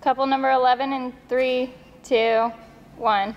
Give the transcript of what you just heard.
Couple number 11 in three, two, one.